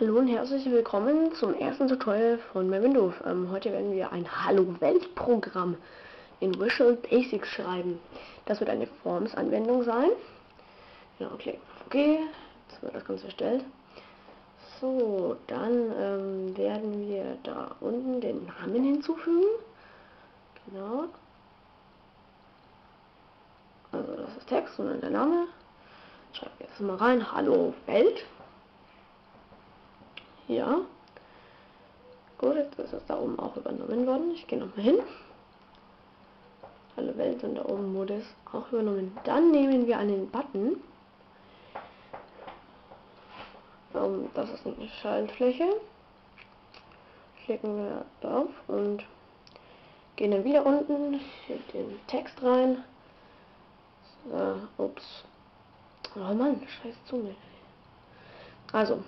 Hallo und herzlich willkommen zum ersten Tutorial von MyWindows. Ähm, heute werden wir ein Hallo Welt Programm in Visual Basic schreiben. Das wird eine Forms-Anwendung sein. Genau, klicken auf OK. Jetzt wird das Ganze erstellt. So, dann ähm, werden wir da unten den Namen hinzufügen. Genau. Also das ist Text und dann der Name. Schreibe jetzt mal rein, Hallo Welt. Ja. Gut, jetzt ist das da oben auch übernommen worden. Ich gehe nochmal hin. Alle Welt und da oben Modus auch übernommen. Dann nehmen wir einen Button. Um, das ist eine Schaltfläche. Klicken wir drauf und gehen dann wieder unten den Text rein. So, ups. Oh Mann, scheiß Zunge. Also,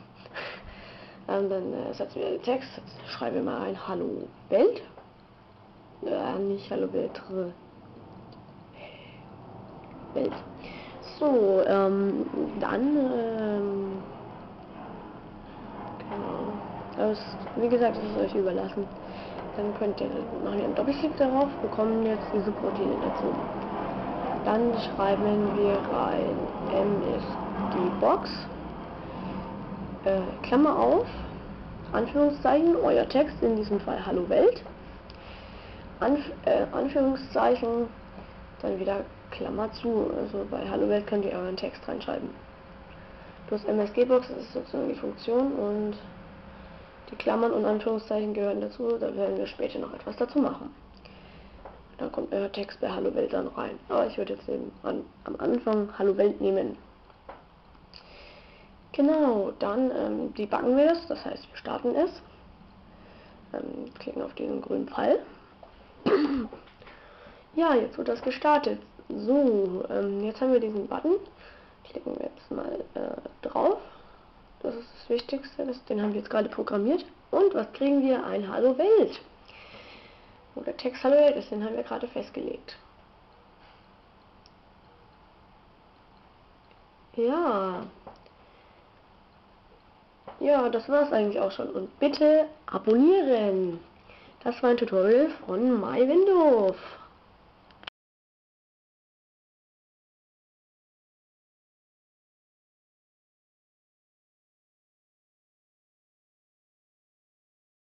ähm, dann äh, setzen wir den Text, schreiben wir mal ein Hallo Welt. Äh, nicht Hallo Welt. Welt. So, ähm, dann, ähm, genau. Das, wie gesagt, das ist euch überlassen. Dann könnt ihr, machen wir einen Doppelklick darauf, bekommen jetzt diese Proteine dazu. Dann schreiben wir rein MSG Box äh, Klammer auf, Anführungszeichen, euer Text, in diesem Fall Hallo Welt, Anf äh, Anführungszeichen, dann wieder Klammer zu, also bei Hallo Welt könnt ihr euren Text reinschreiben. Plus MSG-Box, ist sozusagen die Funktion und die Klammern und Anführungszeichen gehören dazu, da werden wir später noch etwas dazu machen. Dann kommt euer Text bei Hallo Welt dann rein. Aber ich würde jetzt eben an, am Anfang Hallo Welt nehmen. Genau, dann ähm, debuggen wir das, das heißt wir starten es. Ähm, klicken auf diesen grünen Pfeil. ja, jetzt wird das gestartet. So, ähm, jetzt haben wir diesen Button. Klicken wir jetzt mal äh, drauf. Das ist das Wichtigste, das, den haben wir jetzt gerade programmiert. Und was kriegen wir? Ein Hallo Welt. Oder Text Hallo Welt ist, den haben wir gerade festgelegt. Ja, ja, das war's eigentlich auch schon. Und bitte abonnieren. Das war ein Tutorial von MyWindows.